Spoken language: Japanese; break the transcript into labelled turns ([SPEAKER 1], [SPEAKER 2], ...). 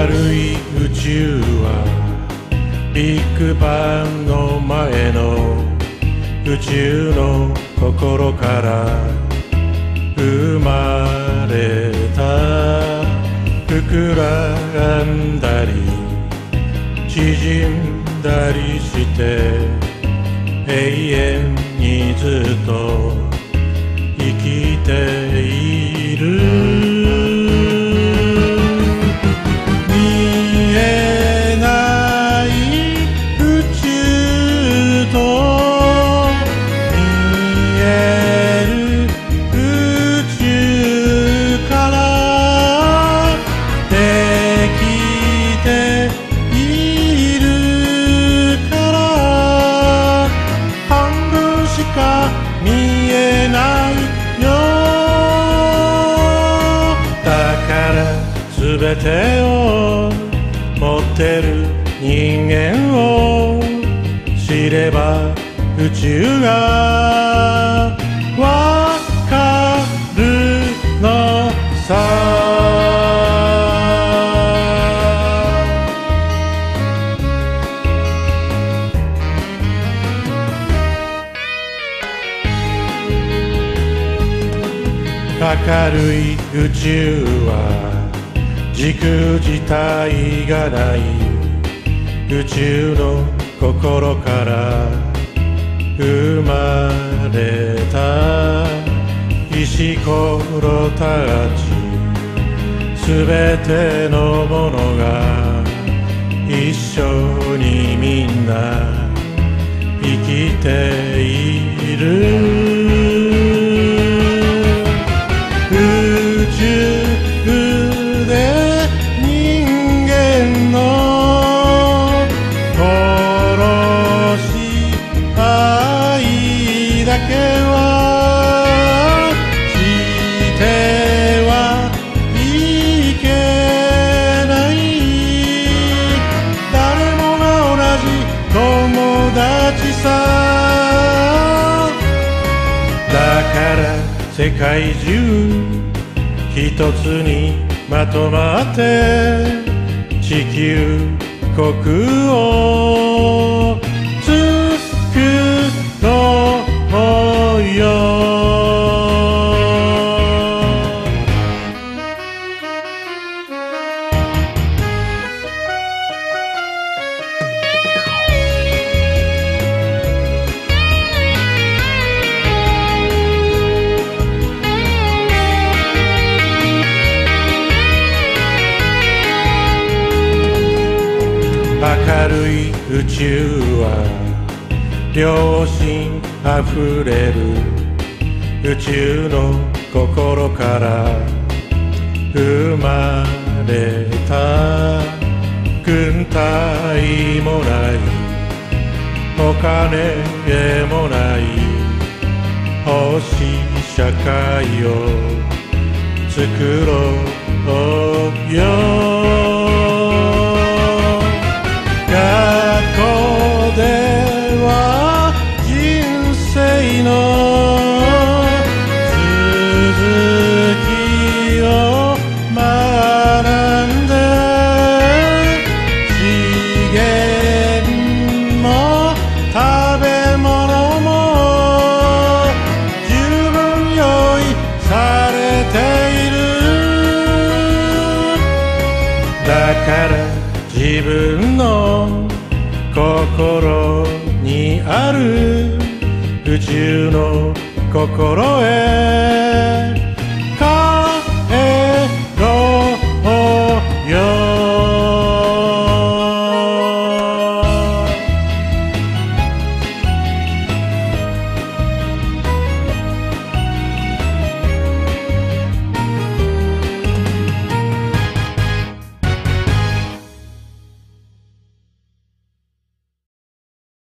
[SPEAKER 1] 明るい宇宙はビッグバンの前の宇宙の心から生まれた膨らんだり縮んだりして永遠にずっと生きてしか見えないよ。だから全てを持ってる人間を知れば宇宙が明るい宇宙は軸自体がない宇宙の心から生まれた石ころたちすべてのものが一緒にみんな生きている友達さだから世界中一つにまとまって地球国を。明るい宇宙は良心あふれる宇宙の心から生まれた軍隊もないお金もない星社会を作ろうよ自分の心にある中の心へ。